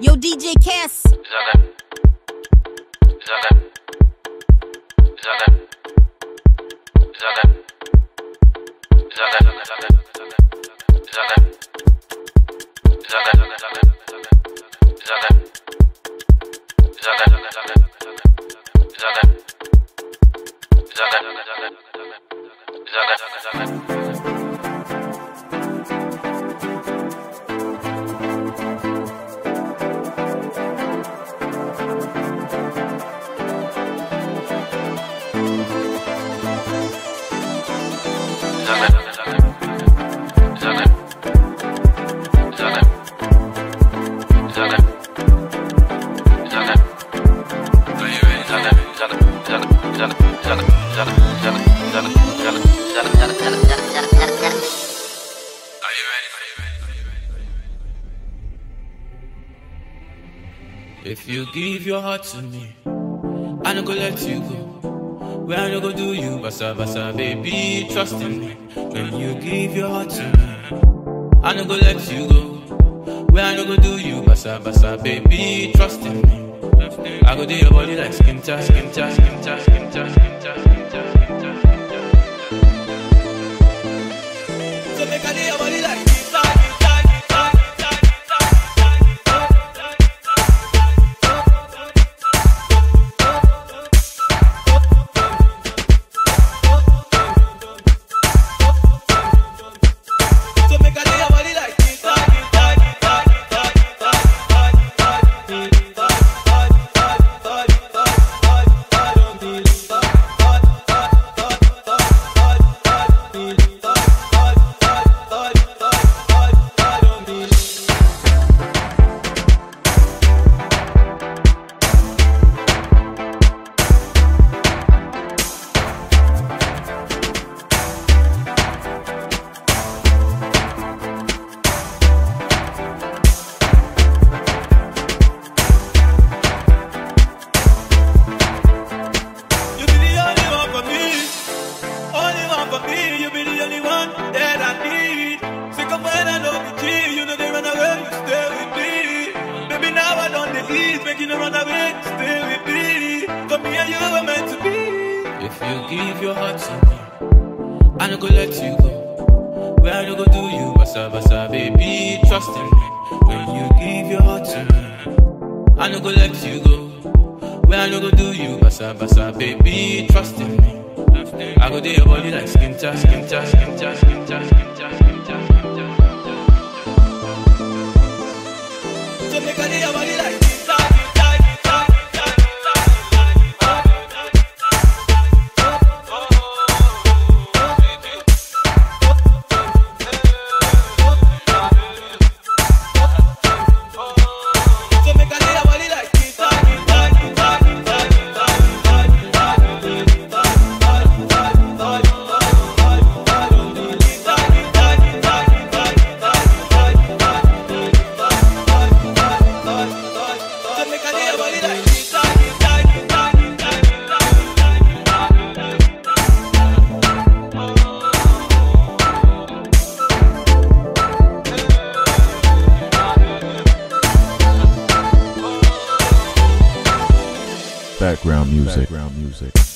Yo, DJ Kess. Zada. Zada. Zada. Zada. If you give your heart to me, I no go let you go. Where I no go do you, basa basa, baby, trust in me. When you give your heart to me, I no go let you go. Where I no go do you, basa basa, baby, trust in me. I go do your body like skin tight, skin tight, skin tight, skin tight, skin tight, Give your heart to me, I no go let you go. Where I no go do you, basa basa, baby, trust in me. When you give your heart to me, I no go let you go. Where I no go do you, basa basa, baby, trust in me. I go do your body like skin tight, skin tight, skin tight, skin tight, skin tight, skin tight, Background music. Background music.